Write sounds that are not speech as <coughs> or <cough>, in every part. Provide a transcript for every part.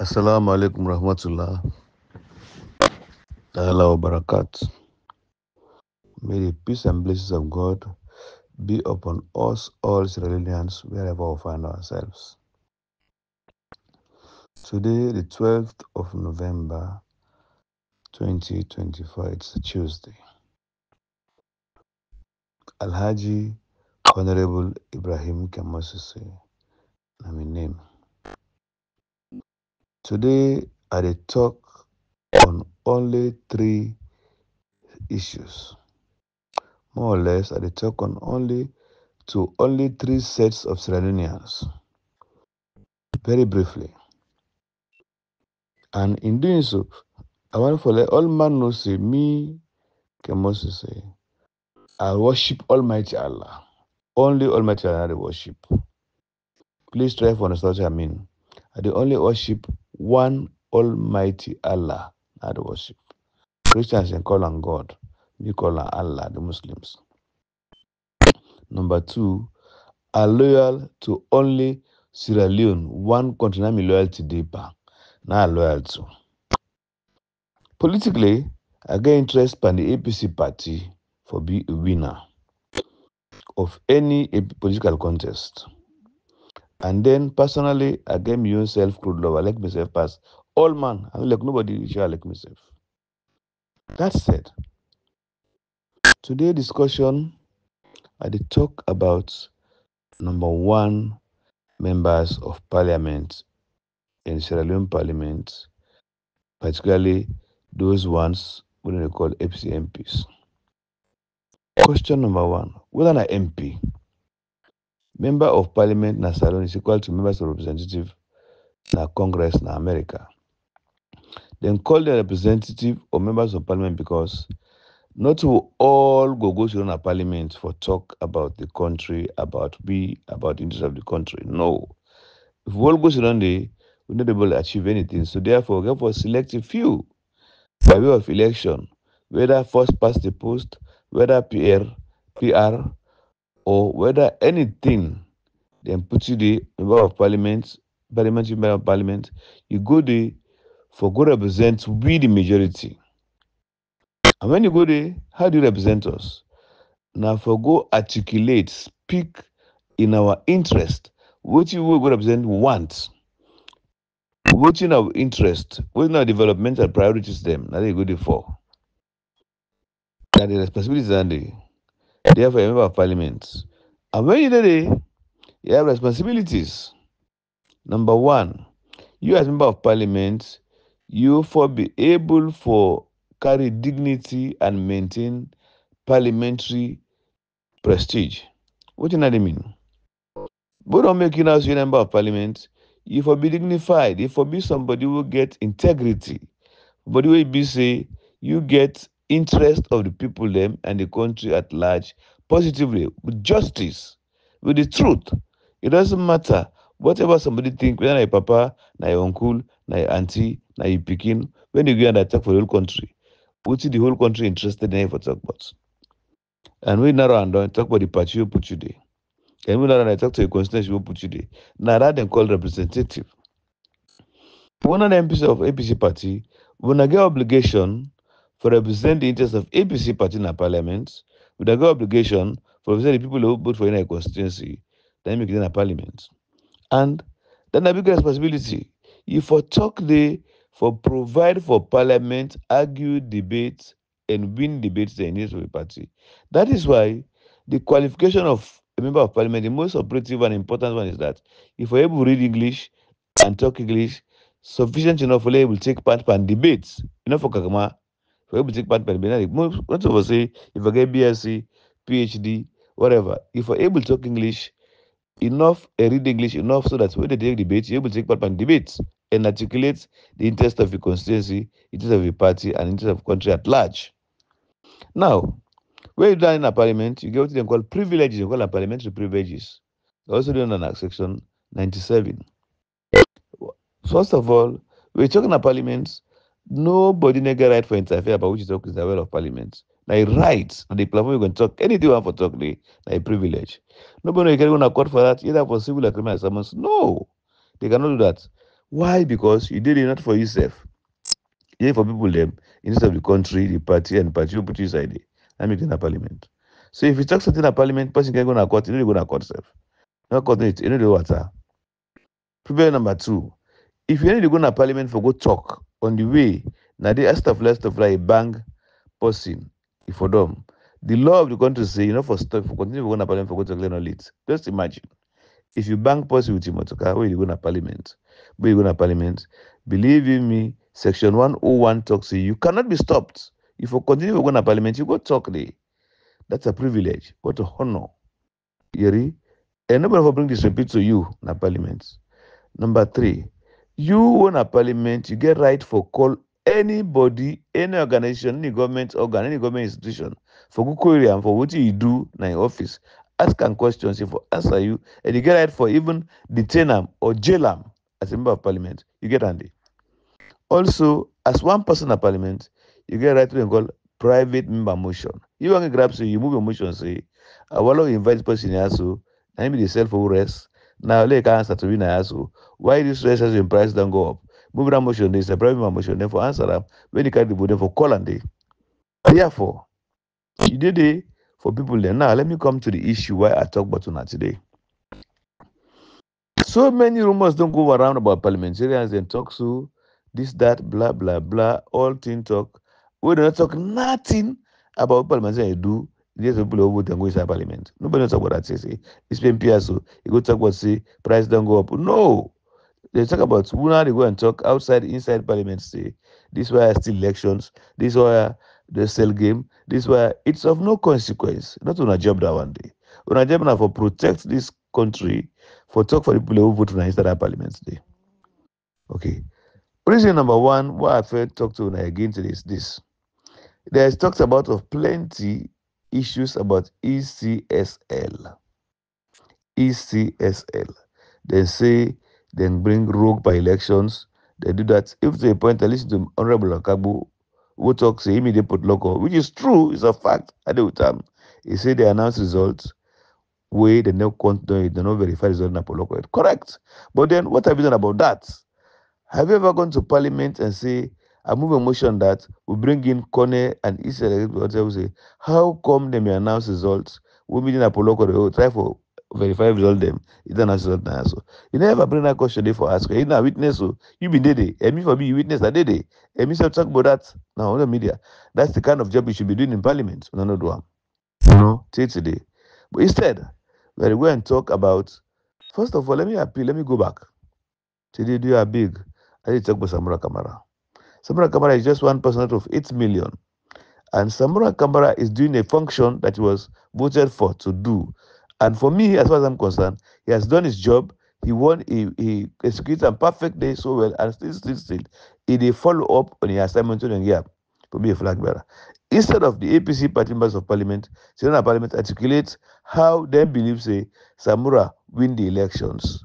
Assalamu alaikum rahmatullah. Allah wa barakat. May the peace and blessings of God be upon us all Sierra Leoneans wherever we find ourselves. Today, the 12th of November 2024, it's a Tuesday. Alhaji Honorable Ibrahim my name. Today, I will talk on only three issues. More or less, I will talk on only to only three sets of Sierra. Very briefly. And in doing so, I want for let all man know say me, Kamosise, I worship Almighty Allah. Only Almighty Allah I worship. Please try to understand what I mean. I dey only worship one Almighty Allah. I worship. Christians can call on God. We call on Allah, the Muslims. Number two, are loyal to only Sierra Leone, one country. Now me loyal to deeper. Now I loyal to. Politically, I get interest in the APC party for be a winner of any political contest. And then personally, my own self crude love. Like myself pass all man. I like nobody I like myself. That said, today discussion I dey talk about number one members of parliament in Sierra Leone parliament, particularly those ones wey they call APC MPs. Question number one, whether an MP, member of parliament na Leone is equal to members of representative na congress na America. Dem call the representative or members of parliament because not all go go Sierra Leone parliament for talk about the country, about we, about the interest of the country. No. If we all go Sierra Leone, dey, we no dey able to achieve anything. So therefore, therefore select a few by way of election, whether first past the post, whether PR, PR, or whether anything dem put you there, member of parliament, parliamentary member of parliament, you go there for go represent we the majority. And when you go there, how do you represent us? Na for go articulate, speak in our interest, wetin we go represent want, wetin our interest, wetin our developmental priorities na there you go there for. Na the. Therefore, a member of parliament. And when you dey there, you have responsibilities. Number one, you as member of parliament, you for be able for carry dignity and maintain parliamentary prestige. Wetin I dey mean? Wey don make you now say member of parliament, you for be dignified, you for be somebody wey get integrity, somebody wey be say you get interest of the people dem and the country at large positively with justice, with the truth. It doesn't matter whatever somebody think, whether na your papa, na your uncle, na your aunty, na your when you go and talk for the whole country, wetin the whole country interested in for talk about. And we narrow and down, talk about the party wey put you there. And when narrow and talk to your constituency wey put you there. Na that dem call representative. One of the MPs of APC party, una get obligation for represent the interests of APC party in parliament, with a get obligation for represent the people who vote for your constituency, then make it in a parliament. And then a big responsibility. You for talk there, for provide for parliament, argue, debate, and win debates in the of the party. That is why the qualification of a member of parliament, the most operative and important one is that if you're able to read English and talk English, sufficient enough for to take part in debates. Enough for Kagama, for able to take part in. Most of us say if I get BSc, PhD, whatever, if you're able to talk English enough, uh, read English enough so that when they take debates, you're able to take part in debates and articulate the interest of your constituency, interest of your party, and interest of country at large. Now, when you're done in a parliament, you get what they call privileges, you call parliamentary privileges. Also done under section 97. First of all, we're talking about parliament, nobody nigga right for interfere about which is talk is the well of parliament. Now a right, and the platform you can talk anything you want for talk there, na a privilege. Nobody can go to court for that, either for civil or criminal summons. No, they cannot do that. Why? Because you did it not for yourself. You did it for people them instead of the country, the party, and the party you put you inside it. And make in a parliament. So if you talk something in a parliament, person can go to court, you know they go to court self. No court it, you know the water. Problem number two. If you need to go to parliament for go talk on the way, less stuff like bang person for them. The law of the country say you know for stop for continue to go to parliament for go to clear late. Just imagine. If you bang person with your motor car, where you go to parliament, where you go to parliament, believe in me, section 101 talks you cannot be stopped. If you continue to go to parliament, you go talk there. That's a privilege. What a honor. Yeri. And nobody will bring this repeat to you in parliament. Number three, you own a parliament, you get right for call anybody, any organization, any government organ, any government institution for good query and for what you do in your office. Ask them questions, if for answer you, and you get right for even detain them or jail as a member of parliament. You get handy. Also, as one person in parliament, you get right to call private member motion. You want to grab so you move your motion, say, I want to invite person here so I be the self rest. Now let answer to win also. Oh. Why this rest has been price don't go up? That motion, there's a problem motion, then for answer them, when you the body for day. Therefore, you did it for people there. Now let me come to the issue why I talk about tonight today. So many rumors don't go around about parliamentarians and talk so this, that, blah, blah, blah, all thing talk. We do not talk nothing about parliamentarians do. There's people who vote and go inside parliament. Nobody talk about that. Say, say it's been PSO. You go talk about say price don't go up. No. They talk about who now they go and talk outside, inside parliament. Say this why still elections. This why the sell game. This why it's of no consequence. Not on a job that one day. On a job now for protect this country, for talk for the people who vote inside parliament today. Okay. Reason number one, why I felt talk to again today is this. There's talks about of plenty issues about ECSL. ECSL. They say they bring rogue by elections. They do that. If they point, at least to Honorable Akabu, who talks immediate put local, which is true, it's a fact. I do time. He said they announce results where they no count they not verify results in local. Correct. But then what have you done about that? Have you ever gone to parliament and say, I move a motion that we bring in Konneh and Israel will say, how come they may announce results? We meet in Apollo, they will try for verify result them. It don't announce result now. So you never bring that question there for us. You know, witness, so you been there. And me for me, you witness that day. And me talk about that now on the media. That's the kind of job you should be doing in parliament. No, no, do You know, today. But instead, we're going to talk about, first of all, let me appeal, let me go back. Today, do you big? I to talk about Samura Kamara. Samura Kamara is just one percent of 8 million. And Samura Kamara is doing a function that he was voted for to do. And for me, as far as I'm concerned, he has done his job. He won, he, executed a perfect day so well, and still, still, still, he did follow up on the assignment to the to be a flag bearer. Instead of the APC party members of parliament, Senate Parliament articulates how they believe, say, Samura win the elections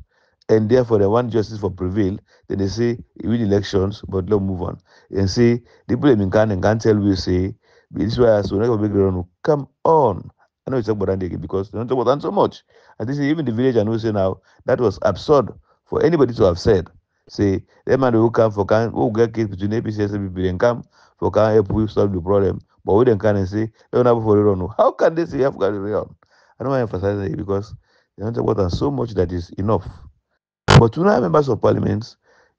and therefore they want justice for prevail, then they say we win elections, but let's move on. And say the people in Ghana and can't tell we say this is why so never big run. Come on. I know it's about that because they don't talk about so much. And this is even the village I know say now that was absurd for anybody to have said. Say that man who come for can who get case between APC and SPP and come for can help we solve the problem. But we then can and say they don't have for run. How can they say? I don't want to emphasize it because they don't talk about so much that is enough. But when I members of parliament,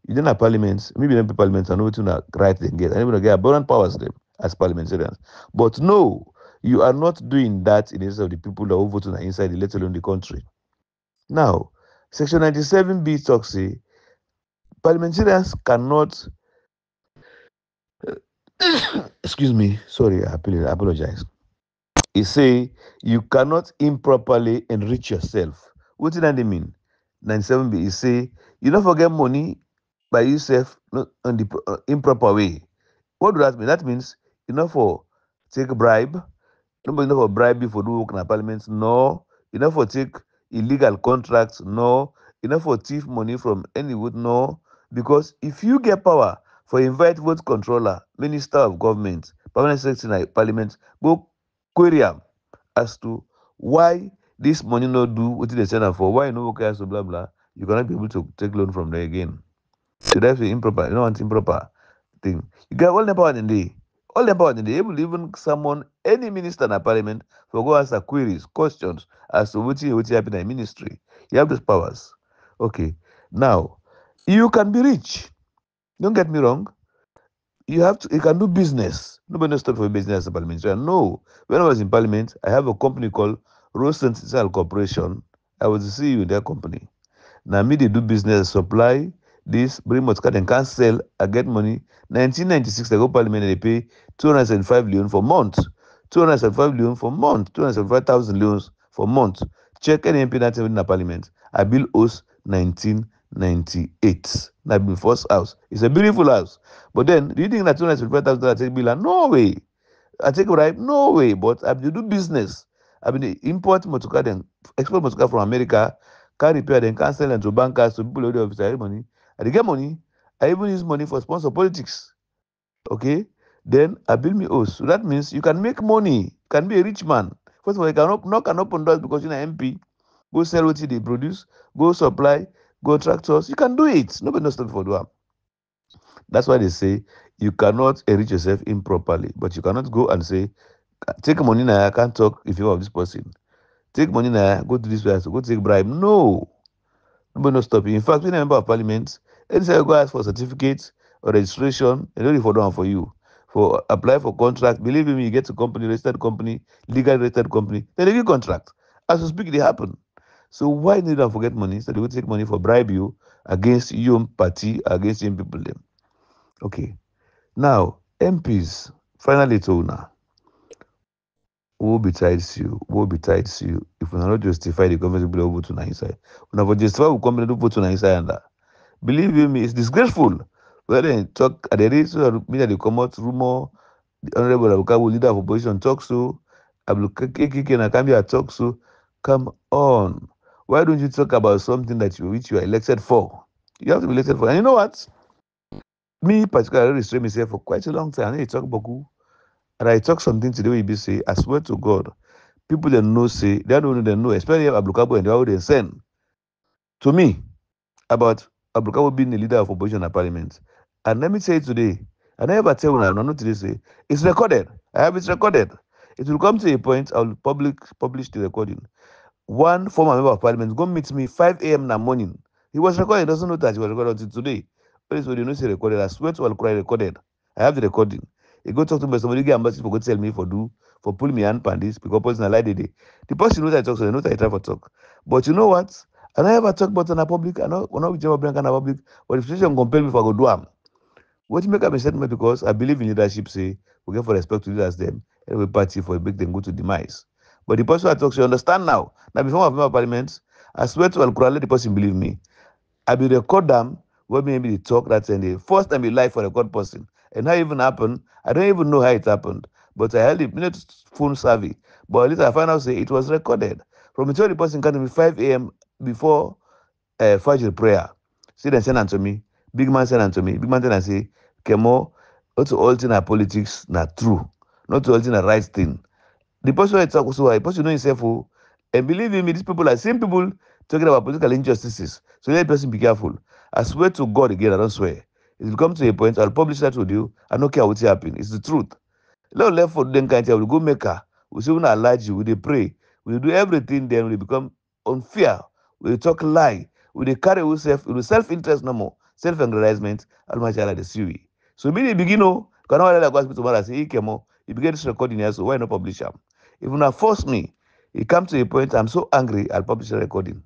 you don't have parliament, maybe be parliament and nothing to right they get. And even get abundant powers them as parliamentarians. But no, you are not doing that in the of the people that vote on inside the let alone the country. Now, section 97b talks say parliamentarians cannot <coughs> excuse me, sorry, I apologize. It say you cannot improperly enrich yourself. What did that mean? 97b you say you don't forget money by yourself on the uh, improper way. What does that mean? That means you know for take a bribe. Nobody know for bribe for do work in parliament no. You know for take illegal contracts no. You know for thief money from anywood no. Because if you get power for invite vote controller minister of government permanent secretary parliament go query am as to why this money not do what they send for. Why no okay so blah blah? You cannot be able to take loan from there again. I say improper? You don't want improper thing. You get all the power in the all the power in the able even summon any minister in the parliament for go answer queries, questions as to what what happened in ministry. You have those powers. Okay. Now, you can be rich. Don't get me wrong. You have to you can do business. Nobody stop for business as a parliamentarian. No. When I was in parliament, I have a company called Rosenthal Corporation. I was the CEO in their company. Now me they do business, supply this, bring motor and can sell, I get money. 1996, I go parliament and they pay 275 leon for month. 275 leon for month. 275,000 leons for month. Check any MP that in the parliament. I built us 1998. That be first house. It's a beautiful house. But then, do you think that 275,000 I take bill? Ah, no way. I take right? No way. But I do business. I mean, import motor and export motor car from America car repair them, can sell them to bankers, to people who have money. I get money. I even use money for sponsor politics. Okay? Then I build me house. So that means you can make money. You can be a rich man. First of all, you can knock and open doors because you're an MP. Go sell what they produce. Go supply. Go tractors. You can do it. Nobody knows for do That's why they say you cannot enrich yourself improperly. But you cannot go and say, take money now. I can't talk if you have this person. Take money now, go to this person, go take bribe. No. Nobody no stop you. In fact, when a member of parliament, anytime you go ask for a certificate or registration, they don't for down for you. For apply for contract, believe me, you get a company, registered company, legal registered company, then they give contract. As you speak, they happen. So why need to forget money? So they will take money for bribe you against your party, against your people them. Okay. Now, MPs, finally to now who betides you, who betides you, if we are not justified, the government will vote to inside. When I justify we come to vote to inside and that. Believe me, it's disgraceful. When they talk at the radio, media they come out rumor, the honorable Abukabu leader of opposition talks to Abdulkeke and Akambia talks to. Come on. Why don't you talk about something that you which you are elected for? You have to be elected for. And you know what? Me particularly restrain myself for quite a long time. I need to talk about and I talk something today where you say, I swear to God, people that know say, they don't know they know, especially Abdul Kargbo and the they send to me about Abdul Kargbo being the leader of opposition at parliament. And let me say today, I never tell you, I'm not today say, it's recorded. I have it recorded. It will come to a point, I'll public publish the recording. One former member of parliament go meet me 5 a.m. in the morning. He was recorded, he doesn't know that he was recorded until today. But it's what you know say recorded. I swear to Allah, recorded. I have the recording. He go talk to me, somebody get ambassador for go tell me for do, for pull me hand pan this, because person I like the day. The person knows I talk, so they know that I try for talk. But you know what? I don't ever talk about in a public, I know, I whichever bring in a public, but if situation compel me for go do am. What you make up a statement because I believe in leadership, say, we get for respect to leaders them, and we party for a big them go to demise. But the person I talk to, you understand now. Now, before I member parliament, I swear to Al let the person believe me. I will record them when maybe they talk that and the first time in life for a record person. And how even happened, I don't even know how it happened. But I had a not phone savvy. But at least I found out say it was recorded. From the person to me 5 a.m. before uh, Fajr prayer. See, they send to me. Big man send to me. Big man then say, Kemo, not to all thing our politics not true. Not to all thing the right thing. The person I talk so I person know himself oh, and believe in me, these people are same people talking about political injustices. So let the person be careful. I swear to God again, I don't swear. It will come to a point, I'll publish that with you. I don't care what happen. It's the truth. Let left for kind of will go make her. We we not allow you. We pray. We do everything, then we become unfair. We talk lie. We carry ourselves with self interest no more. Self aggrandizement. Almighty the Siri. So, me, the beginning, oh, can I like go tomorrow? Say, he came You begin this recording here, so why not publish? If you not force me, it comes to a point, I'm so angry, I'll publish a recording.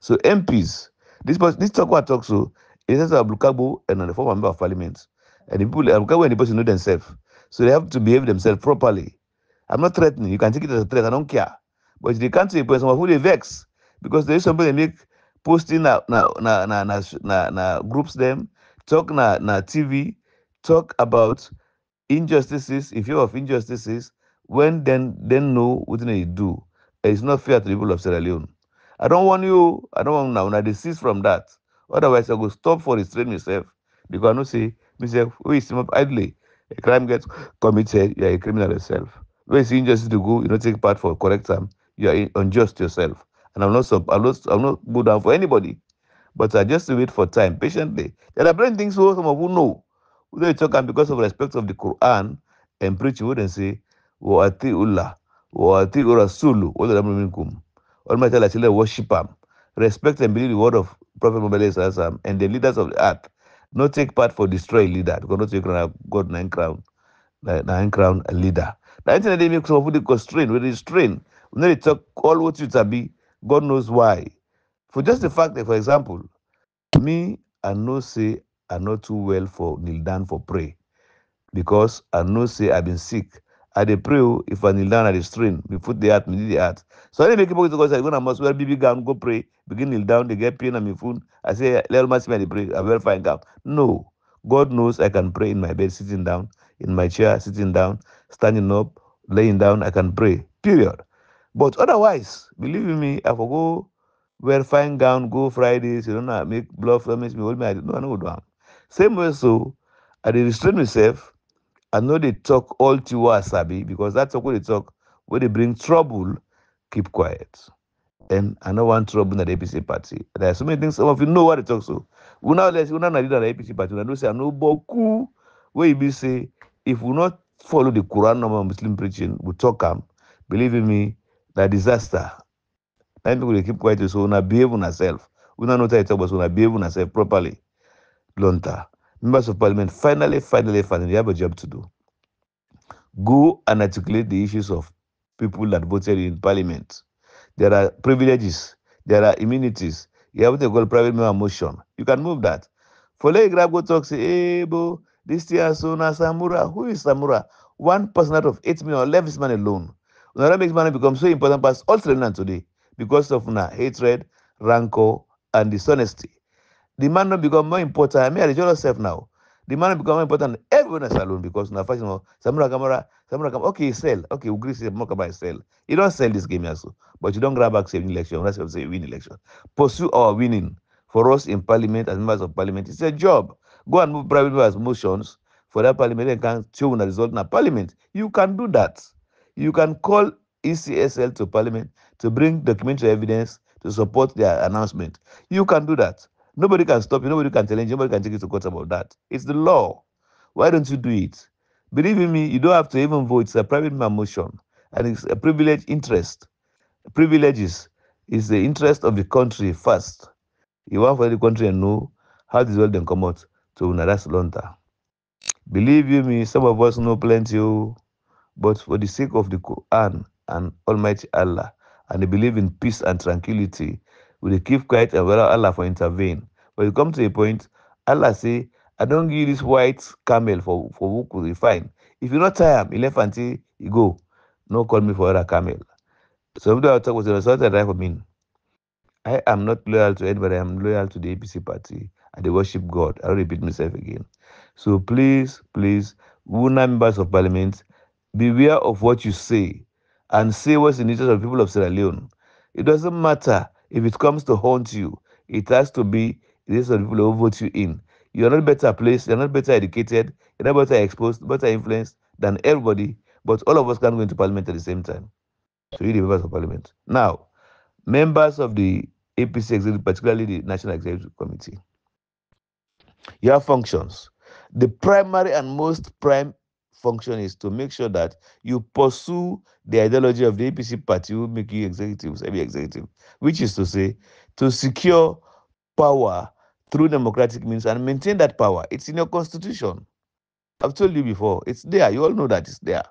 So, MPs, this this talk what talk so it's of Abdul Kargbo and the former member of parliament. And the people, Abdul Kargbo and the person know themselves. So they have to behave themselves properly. I'm not threatening. You can take it as a threat. I don't care. But they can't a person who they vex. Because there is somebody make posting na na na na na, na, na groups them, talk na na TV, talk about injustices, if you of injustices, when then then know what they do. It's not fair to the people of Sierra Leone. I don't want you, I don't want now, now desist from that. Otherwise, I will stop for restrain myself because I know say myself, who is up idly. A crime gets committed, you are a criminal yourself. When it's injustice to go, you don't take part for correct time, you are unjust yourself. And I'm not I'm not I'm not go down for anybody. But I just wait for time patiently. There are plenty things who some of you know. We don't talk and because of respect of the Quran and preaching, wouldn't say, Wa atiullah, wa ati'u rasulu, wa la minkum. Almighty Allah worship him. Respect and believe the word of Prophet Muhammad SAW um, and the leaders of the earth. Not take part for destroy leader. Because not take crown, God nine crown, nine crown a leader. The internet they make some you constrain, we restrain. When they talk all what you to be, God knows why. For just the fact that, for example, me, I know say I not too well for kneel down for pray. Because I know say I've been sick. I dey pray oh, if I kneel down at the strain, me foot the heart, me did the heart. So I dey make people go say, go to mosque, wear BB gown, go pray, begin kneel down, they get pain on my foot. I say, let me see me pray, I wear fine gown. No. God knows I can pray in my bed, sitting down, in my chair, sitting down, standing up, laying down, I can pray. Period. But otherwise, believe in me, I for go wear fine gown, go Fridays, you know, make blood promise me, hold me, I no, I no go do am. Same way so, I dey restrain myself, I know they talk all to what sabi because that's what they talk. When they bring trouble, keep quiet. And I don't want trouble in the APC party. There are so many things. Some of you know what they talk so. We now let's we now leader the APC party. I know say I know boku where you be say if we not follow the Quran normal Muslim preaching, we talk am. Believe in me, that disaster. And people they keep quiet so we behave on ourselves. We don't know what I talk about so we behave on ourselves properly. Lonta. Members of Parliament, finally, finally, finally, you have a job to do. Go and articulate the issues of people that voted in Parliament. There are privileges, there are immunities. You have to call private member motion. You can move that. For let grab go talk, say, hey, bro, this year so na Samura. Who is Samura? One person out of eight million left this man alone. That makes money become so important past all Sri today because of na hatred, rancor, and dishonesty. The man not become more important. I mean, I just self now. The man become more important everyone else alone because now fashion Samura Kamara, Samura Kamara, okay, sell. Okay, agree say more about sell. You don't sell this game also, but you don't grab back saving election. That's what say win election. Pursue our winning for us in parliament as members of parliament. It's a job. Go and move private members motions for that parliament can show the result in a parliament. You can do that. You can call ECSL to parliament to bring documentary evidence to support their announcement. You can do that. Nobody can stop you. Nobody can challenge you. Nobody can take you to court about that. It's the law. Why don't you do it? Believe in me, you don't have to even vote. It's a private motion, and it's a privilege interest. Privileges is the interest of the country first. You want for the country and know how this world then come out to una that's lonta. Believe you me, some of us know plenty, oh, but for the sake of the Quran and Almighty Allah, and they believe in peace and tranquility, we keep quiet and allow Allah for intervene. But you come to a point, Allah say, I don't give this white camel for for who could refine. If you not he left until you go. No call me for other camel. So I talk was the result that I for me. I am not loyal to anybody. I am loyal to the APC party. and they worship God. I'll repeat myself again. So please, please, Wuna members of parliament, beware of what you say and say what's in the interest of the people of Sierra Leone. It doesn't matter if it comes to haunt you. It has to be the interest of the people who vote you in. You are not better placed, you're not better educated, you're not better exposed, better influenced than everybody, but all of us can go into parliament at the same time. So you the members of parliament. Now, members of the APC executive, particularly the National Executive Committee, you have functions. The primary and most prime function is to make sure that you pursue the ideology of the APC party who make you executives, every executive, which is to say, to secure power through democratic means and maintain that power. It's in your constitution. I've told you before, it's there. You all know that it's there.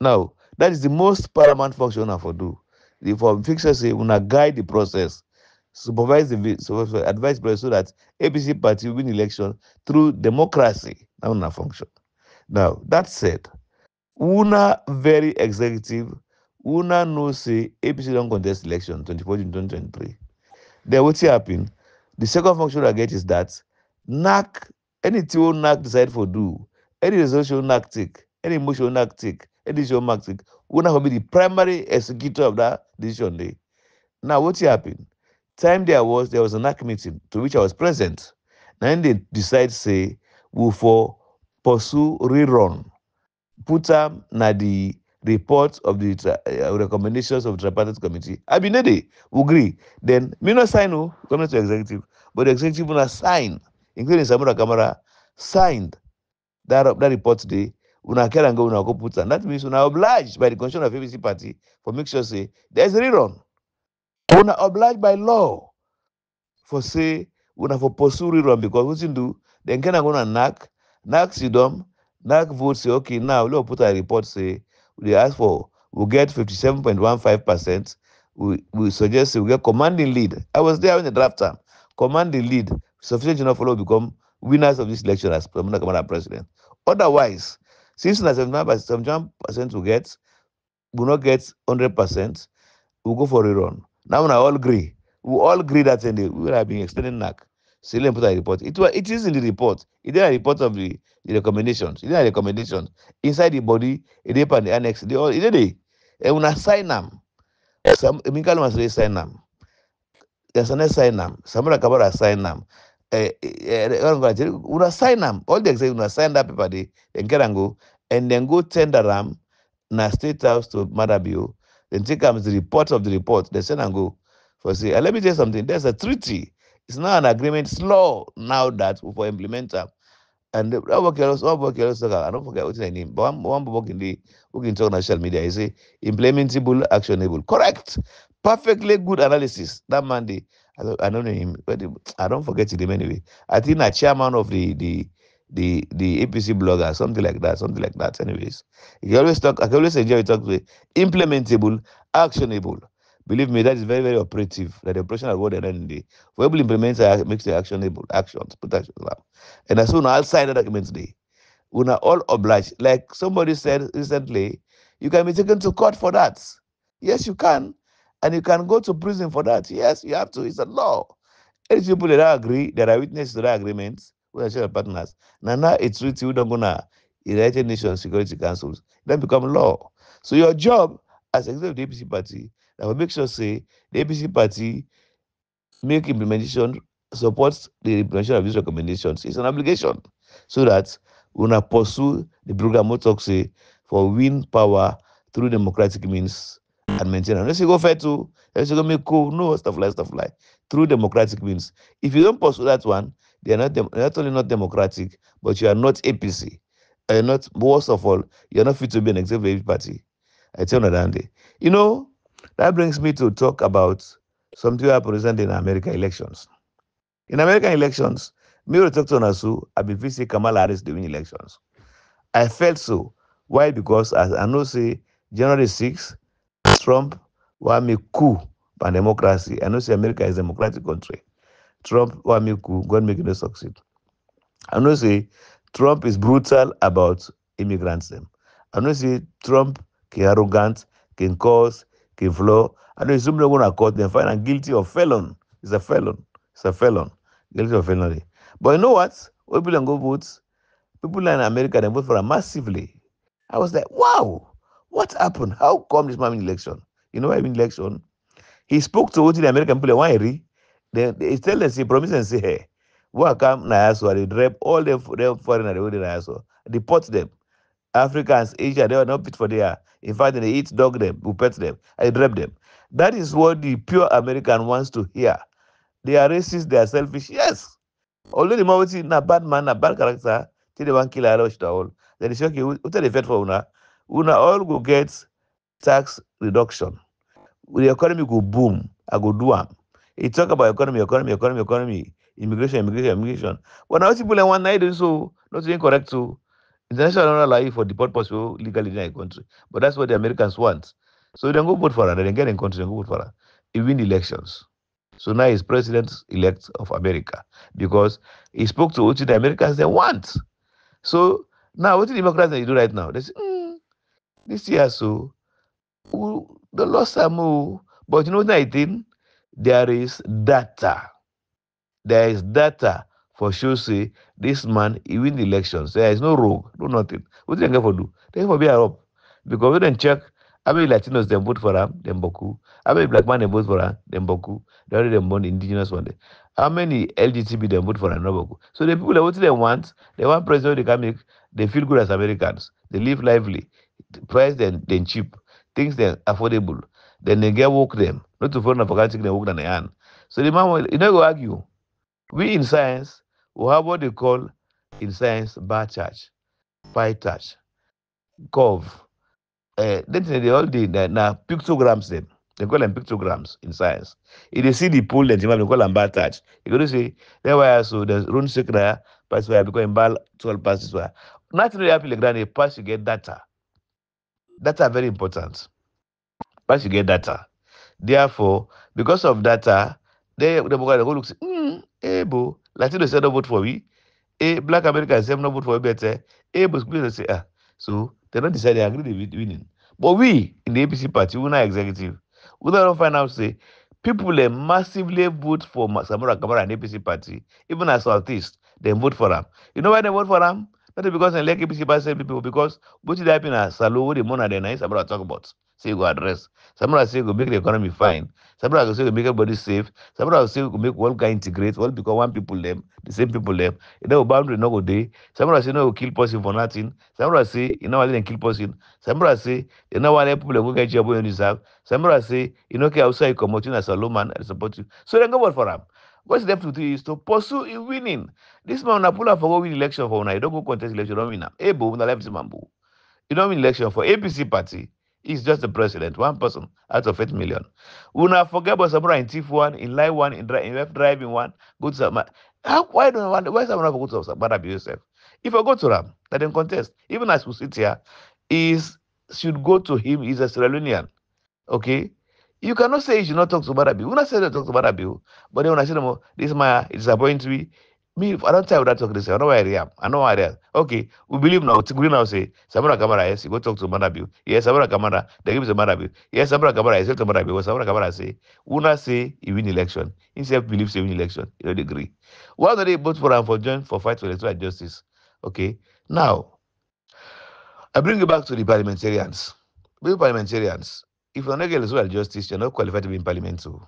Now, that is the most paramount function of do. The form fixers say, una guide the process, supervise the supervise, process so that APC party win election through democracy. Now, una function. Now, that said, una very executive, una no say APC don't contest election 2014 2023. Then what's happen? The second function I get is that NAC, anything wey NAC decide for do, any resolution NAC take, any motion NAC take, any decision NAC take, will be the primary executor of that decision day. Now, what happened? Time there was there was a NAC meeting to which I was present. Then they decide say we for pursue rerun, put am na the report of the uh, recommendations of the tripartite committee. I ready, we agree. Then me no sign no, come to executive. but the executive una sign, including Samura Kamara, signed that, that report today. Una and go una put and that means una obliged by the constitution of APC party for make sure say there's a rerun. Una obliged by law for say una for pursue rerun because what you do, then can go and knock, knock sidom, knock vote say okay now let's put a report say they ask for we'll get 57.15 percent. We we suggest we get commanding lead. I was there in the draft time. Commanding lead sufficient enough to become winners of this election as president. Otherwise, since na 71 percent we get, we not get 100 percent, we'll go for a rerun. Now we all agree. We all agree that in the, we have been extending NAC. So put a report. It was it is in the report. It is a report of the, the recommendations. It is a recommendation. Inside the body, it is and the annex. They all it is. And when I sign them, some Michael must sign them. An sign them. Samura Kamara sign them. Uh, uh, una sign them. All the executives una sign that paper they then get and go and then go tender them na state house to Maada Bio. Then take comes the report of the report. They send and go for say. And let me tell you something. There's a treaty. It's not an agreement. Law now that for implement them. And one I don't forget what's the name, but one one work in the can talk media. He say implementable, actionable. Correct. Perfectly good analysis. That man, the I don't, I don't know him, but I don't forget his name anyway. I think a chairman of the the the the APC blogger, something like that, something like that. Anyways, he always talk. I can always enjoy talk with implementable, actionable. Believe me, that is very very operative. That the operational word and the end day. For able to implement it, makes it actionable. Actions, put actions out. And as soon as I'll sign the documents today, we are all obliged. Like somebody said recently, you can be taken to court for that. Yes, you can. And you can go to prison for that. Yes, you have to. It's a law. Any people that agree, there are witnesses to that agreement with our shared partners. Now, now it's treaty we don't gonna United Nations Security Councils. Then become law. So your job as executive of the APC party, that will make sure say the APC party make implementation supports the implementation of these recommendations. It's an obligation so that we will pursue the program we talk say for win power through democratic means and maintain. Unless you go fair to, unless you go make cool, no stuff like stuff like through democratic means. If you don't pursue that one, they are not dem- not only not democratic, but you are not APC. You're not worst of all, you're not fit to be an executive party. I tell you day. You know, that brings me to talk about something that happened in American elections. In American elections, me to Nasu, I've been facing Kamala Harris during elections. I felt so. Why? Because as I know, say January 6th, Trump want me coup by democracy. I know say America is a democratic country. Trump want me coup, God make it succeed. I know say Trump is brutal about immigrants. Them. I know say Trump can arrogant, can cause, can flaw. I know somebody gonna court them, find am guilty of felon. He's a felon. He's a felon. Guilty of felony. But you know what? When people go vote, people in America they vote for him massively. I was like, wow, what happened? How come this man win election? You know he win election? He spoke to the American people why read. Then he tell them, say, promise and say, hey, what come na so they rep all the them foreigners they deport them. Africans, Asia, they are not fit for there. In fact, they eat dog them, we pet them, and drape them. That is what the pure American wants to hear. They are racist, they are selfish. Yes. Although the Mawati na bad man, na bad character, till they want kill a rush to all. Then say, okay, what are the fit for una? Una all go get tax reduction. The economy go boom. I go do am. He talk about economy, economy, economy, economy, immigration, immigration, immigration. But now people one night do so, not incorrect so. International don't for the purpose of legally in a country. But that's what the Americans want. So they go vote for her, then get in country and go vote for her. He win elections. So now he's president elect of America because he spoke to what the Americans they want. So now what the Democrats they do right now? They say, "Hmm, this year so we- the lost some, oh." but you know what I think? There is data. There is data for sure say this man he win the elections. There is no rogue, no nothing. What they get for do? They for be a. Because we then check how many Latinos them vote for him, them boku. How many black man they vote for him, them boku. They already them born indigenous one day. How many LGBT them vote for him, no boku. So the people that what they want, they want president they can make, they feel good as Americans. They live lively, the price then then cheap, things then affordable. Then they get work them. Not to phone for they work than they earn. So the man will you know go argue. We in science, we have what they call in science bar chart, pie chart, curve. Eh, uh, then they all did eh, that now pictograms them. They call them pictograms in science. If they see the pool, then they call them bar chart. You go to say, there why so there's run secret eh, pass where because in ball 12 passes where. Naturally happy like that, they pass you get data. Data very important. Pass you get data. Therefore, because of data, they the go look say, hmm, hmm, eh, bo, Latino said no vote for we. Eh, Black Americans say no vote for we better. Eh, but they say, ah, so they don't decide they agree with winning. But we in the APC party, we're not executive. We don't find out say people they massively vote for Samura Kamara and APC party, even as Southeast, they vote for them. You know why they vote for them? Not because they like APC party people, because what did happen as Salo, the money then Samura talk about. Say you go address. Samura say go make the economy fine. Samura go say go make everybody safe. Samura go say go make all guy integrate, all because one people them, the same people them. You know boundary no go day. Samura say no go kill person for nothing. Samura say you know why they kill person. Samura say you know why people go get job when you deserve. Samura say you know okay outside you come out you as a low man I support you. So then go vote for him. What's left to do is to pursue in winning. This man na pull up for go win election for una. You don't go contest election, don't win boo, na left man. You don't win election for APC party. He's just the president, one person out of eight million. We Una forget about Samura in Tiff one, in Line one, in, in left driving one, go to. How, why don't I want, why Samura go to Samura Yourself? If I go to Ram, them contest. Even as we sit here, is should go to him. He's a Sierra Leonean. Okay? You cannot say you should not talk to Barabi. Una say not talk to Barabi, but then when I say no, this man it disappoints me. Me, I don't tell you that talk this. I know where I am. I know where I am. Okay, we believe now. We now say Samura Kamara. Yes, you go talk to Marabi. Yes, Samura Kamara. They give it to Marabi. Yes, Samura Kamara. Yes, to Marabi. What Samura Kamara say? Una say he win election. Himself believes he win election. You don't agree. Why do they vote for him for join for fight for electoral justice? Okay. Now, I bring you back to the parliamentarians. We parliamentarians, if you're not getting electoral justice, you're not qualified to be in parliament too.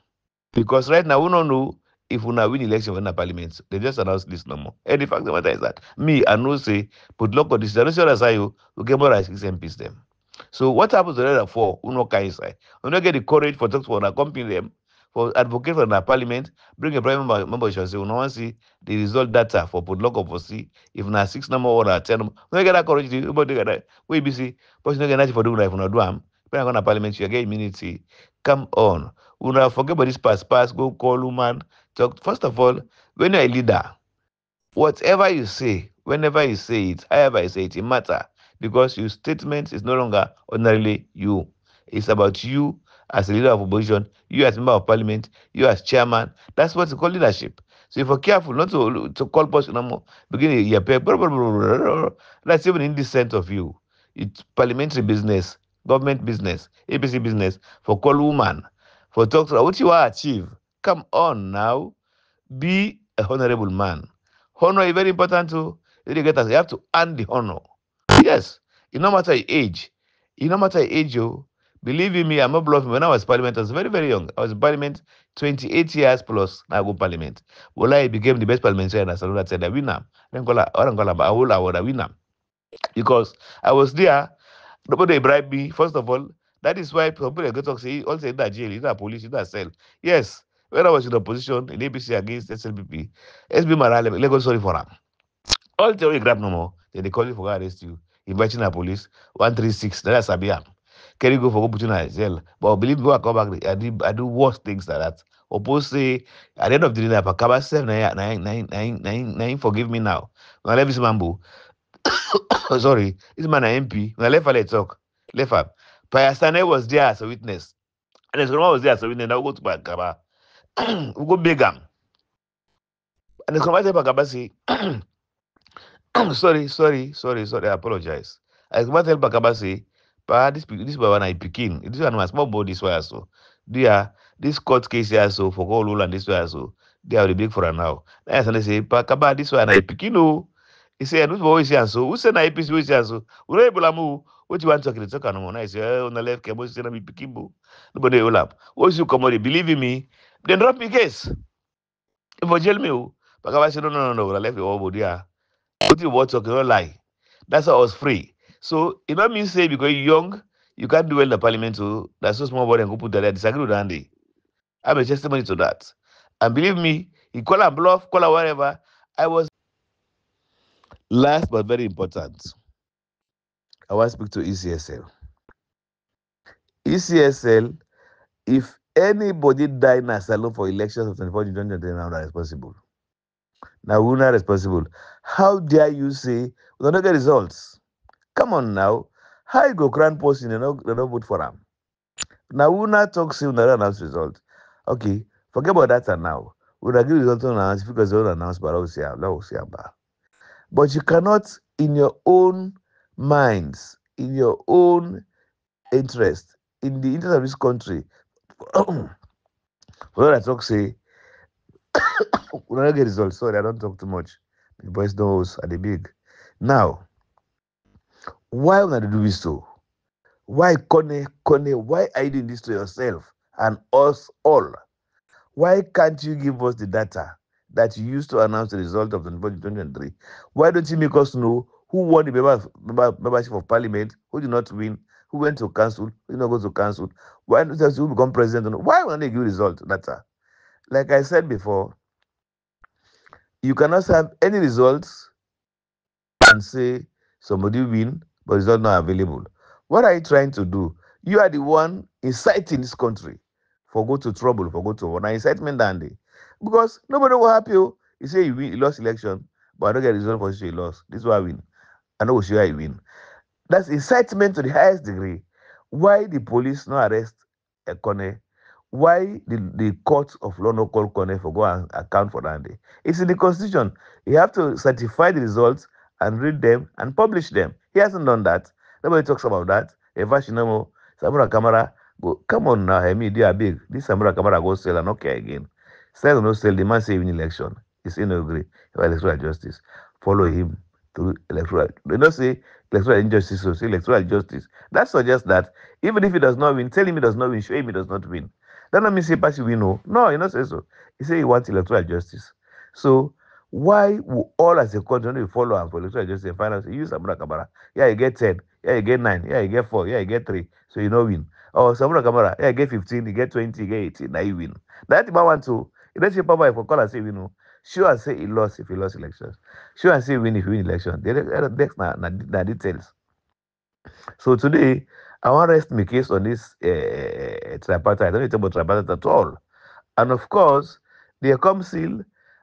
Because right now, we don't know if we win election in parliament. They just announced this no more. And the fact of the matter is that me, I know say, put lock on this. I don't sure as I we get more than six MPs them. So what happens to the other four who no can inside? We don't get the courage for talk for accompany them, for advocate for the parliament, bring a prime member, member shall say, we no want see the result data for put lock up for see if na six number or ten. We no get that courage, to- nobody get that. We be see, but you no get nothing for doing that if we not do am. When I go to parliament, you get immunity. Come on. We not forget about this pass pass, go call woman. Talk. First of all, when you're a leader, whatever you say, whenever you say it, however you say it, it matter because your statement is no longer ordinarily you. It's about you as a leader of opposition, you as member of parliament, you as chairman. That's what's called leadership. So if you're careful not to to call person no more, beginning your blah. that's even indecent of you. It's parliamentary business, government business, APC business for call woman, for talk to what you to achieve. Come on now, be a honorable man. Honor is very important to get. You have to earn the honor. Yes, it no matter your age. It no matter your age, you believe in me. I'm not bluffing. When I was parliament, I was very, very young. I was parliament 28 years plus. Now I go parliament. Well, I became the best parliamentarian. I said, I said, I win now. Then I I will, I would win now. Because I was there. Nobody bribe me. First of all, that is why people go talk say, all say that jail, that police, in that cell. Yes, when I was in opposition in APC against SLPP, SB Marale, let go sorry for him. All the way grab no more. Then they call you for arrest you. Inviting the police. One three six. That's Sabia. Can you go for go put you in cell? But believe me, when I come back, I do I do worse things than that. Oppose say at the end of the day, Pakaba seven nine nine nine nine nine nine forgive me now. When I left this mambo, <coughs> Oh, sorry, this man a MP. I left I talk. Left am. Payasane was there as a witness. And the was there as a witness. Now we go to Pakaba. <coughs> we go beg am. And the commander Pakaba say <coughs> sorry, sorry, sorry, sorry. I apologize. I come tell Bakaba say, pa this this one I picking. This one my small boy this way so. Dia this court case here so for all rule and this way so. They are the big for now. Then I say, Bakaba this one I picking no. He say, and always here so. Who say na APC we here so? We no able amu. What you want to talk to talk no. I eh, on the left, Kemo say na me picking bo. Nobody will up. Once you come out, believe in me. Then drop me case. If you jail me, oh. Bakaba say, no, no, no, no. I left you all there. What you want to talk, you don't lie. That's why I was free. So it not mean say because you're young, you can't do well in the parliament. So that's so small body and go put. I disagree with Andy. I have a testimony to that. And believe me, He call a bluff, call a whatever. I was last but very important. I want to speak to ECSL. ECSL, if anybody die in a salon for elections of 24 June 2023, now are responsible. Now we're not responsible. How dare you say we don't get results? Come on now. How you go grand posting and not, not vote for them? Now we not talk say we not announce result. Okay, forget about that now. We will give result to announce because they don't announce but we'll see we'll see But you cannot in your own minds, in your own interest, in the interest of this country, <coughs> what I talk say, <coughs> we don't get results. Sorry, I don't talk too much. The boys knows are the big. Now, why not do this so? Why why are you doing this to yourself and us all? Why can't you give us the data that you used to announce the result of the 2023? Why don't you make us know who won the member, member, membership of parliament, who did not win, who went to council, who did not go to council? Why don't you become president? Why won't they give result data? Like I said before, you cannot have any results and say somebody win, but it's not available. What are you trying to do? You are the one inciting this country for go to trouble, for go to war. Now incitement dandy. Because nobody will help you. You say you, win, you lost election, but I don't get result for you lost. This is why I win. I know sure I win. That's incitement to the highest degree. Why the police not arrest a Konneh? Why the, the court of law no call Konneh for go and account for that day? It's in the constitution. You have to certify the results and read them and publish them. He hasn't done that. Nobody talks about that. Eva Shinamo, Samura Kamara, go, come on now, Hemi, they are big. This Samura Kamara go sell and okay again. Sell no sell, the man say election. It's in agree. Electoral justice. Follow him to electoral. They don't say electoral injustice, so say electoral justice. That suggests that even if he does not win, tell him he does not win, show him he does not win. That not mean say Patsy win no. No, you not say so. He say he wants electoral justice. So why will all as a country only follow and for electoral justice and finance use Samura Kamara? Yeah, you get 10, yeah, you get 9, yeah, you get 4, yeah, you get 3. So you know win. Oh, Samura Kamara, yeah, you get 15, you get 20, you get 18, now you win. That man want to. Say Papa if call and say win. Sure and say he lost if he lost elections. Sure and say win if he win election. The next na, na, details. So today, I want to rest my case on this uh, tripartite. I don't need to talk about tripartite at all. And of course, the council,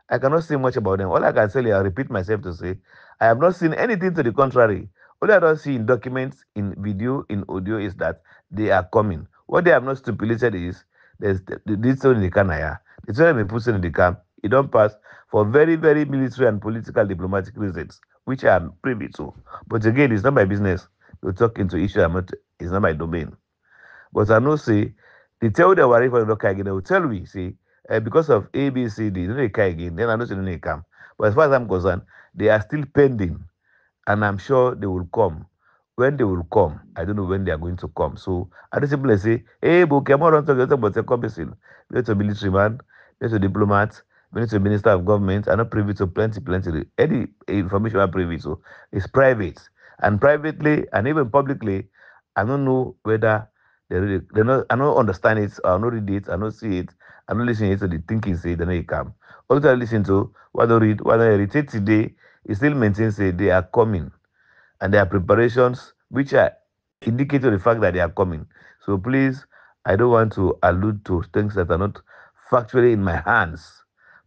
I cannot say much about them. All I can say, I repeat myself to say, I have not seen anything to the contrary. All I don't see in documents, in video, in audio is that they are coming. What they have not stipulated is there's this one in the Kanaya. The one been put in the camp. It don't pass for very, very military and political diplomatic reasons, which I am privy to. But again, it's not my business to talk into issue. I'm not, it's not my domain. But I know say they tell the worry for the again. They will tell me, see, uh, because of A, B, C, D, they don't again. Then I know they don't come. But as far as I'm concerned, they are still pending, and I'm sure they will come. When they will come, I don't know when they are going to come. So I just simply say, hey, but come on, talk about the commission. You're a military man, you're a diplomat, Minister Minister of Government are not privy to plenty, plenty. Any information are privy to is private. And privately and even publicly, I don't know whether they really, they not, I don't understand it, I don't read it, I don't see it, I don't listen to the thinking say, they know come. All I listen to, what I read, what I read today, it still maintains say they are coming. And there are preparations which are indicate the fact that they are coming. So please, I don't want to allude to things that are not factually in my hands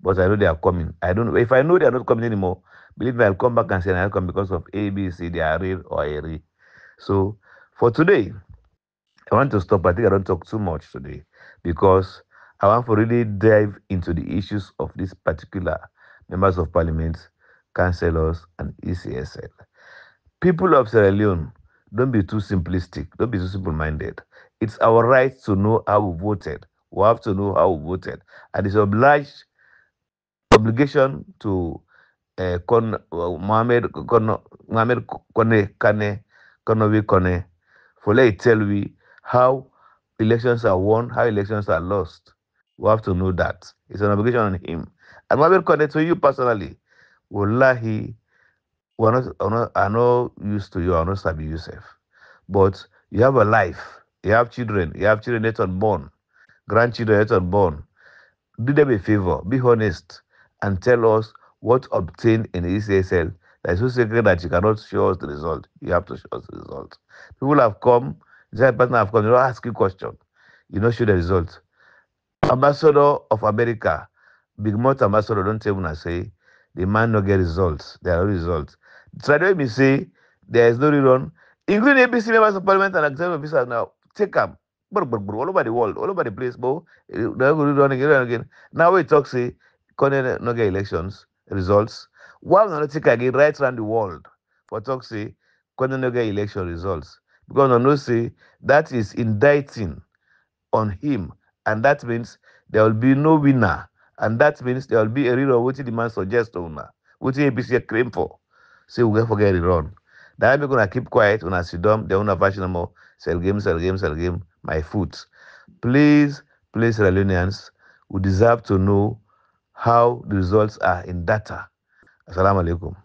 but I know they are coming. I don't know if I know they are not coming anymore. Believe me, I'll come back and say I'll come because of A, B, C, they are real or a. So for today, I want to stop. I think I don't talk too much today because I want to really dive into the issues of these particular members of parliament, councillors, and ECSL. People of Sierra Leone, don't be too simplistic. Don't be too simple-minded. It's our right to know how we voted. We have to know how we voted, and it's obliged obligation to uh, Mohamed Kon, Mohamed Konneh Kane Konowi Konneh for let tell we how elections are won, how elections are lost. We have to know that. It's an obligation on him. And Mohamed Konneh, to you personally, wallahi, we're not, I'm not, I'm not used to you, I'm not Sabi Yusuf. But you have a life, you have children, you have children that are born, grandchildren that are born. Do them a favor, be honest and tell us what obtained in the ECSL that is so secret that you cannot show us the result. You have to show us the result. People have come, the person have come, you know, ask you question. You know, show the result. Ambassador of America, Big Mouth Ambassador, don't tell when I say the man no get results. There are no results. Me say there is no rerun, including APC members of parliament and executive officers now. Take them. All over the world, all over the place, but eh, they're going to run again and again. Now we talk say, no get elections results. Why not take again right around the world for talk say, no get election results? Because I know say that is indicting on him, and that means there will be no winner, and that means there will be a rerun. What the man suggest owner, what APC claim for. Say we will forget it run. That we're gonna keep quiet when I sit down, they wanna fashion more, sell game, sell game, sell game, my foot. Please, please, Sierra we deserve to know how the results are in data. Assalamu alaikum.